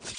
you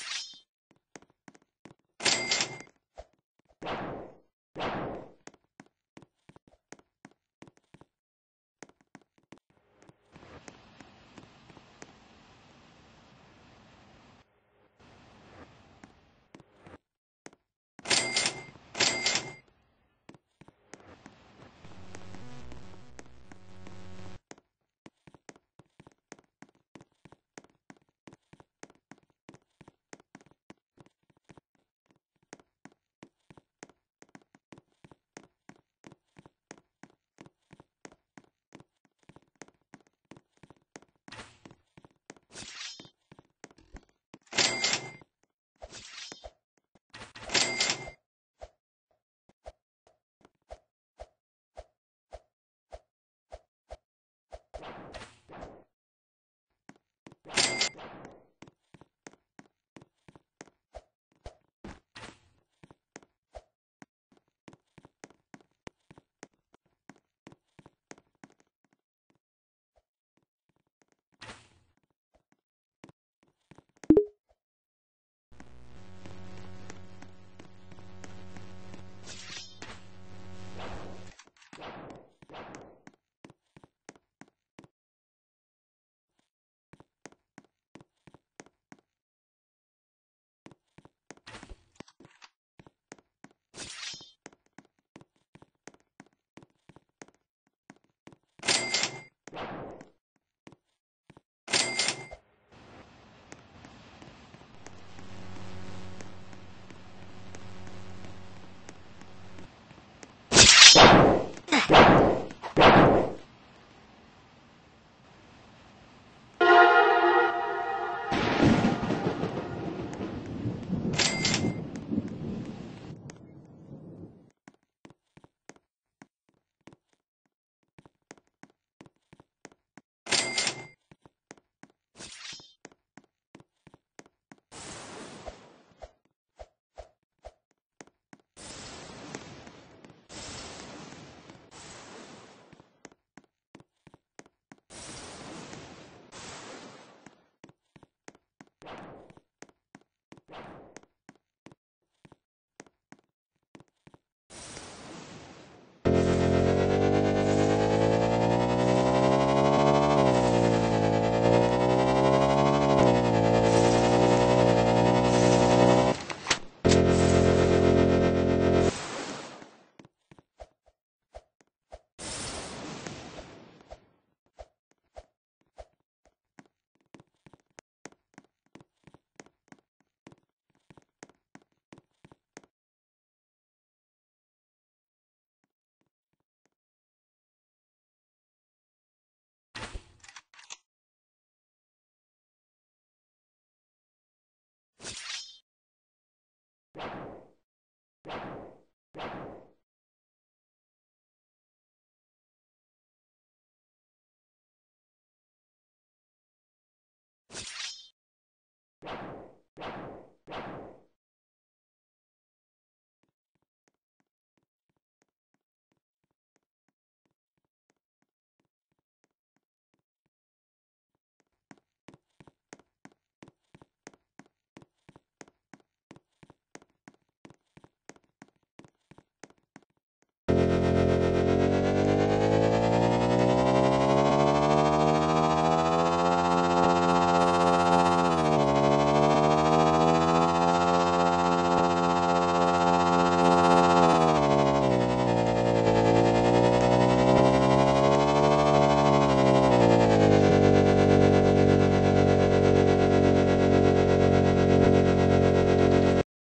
you